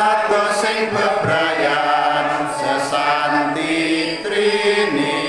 lagu sing bebrayan sesanti trini.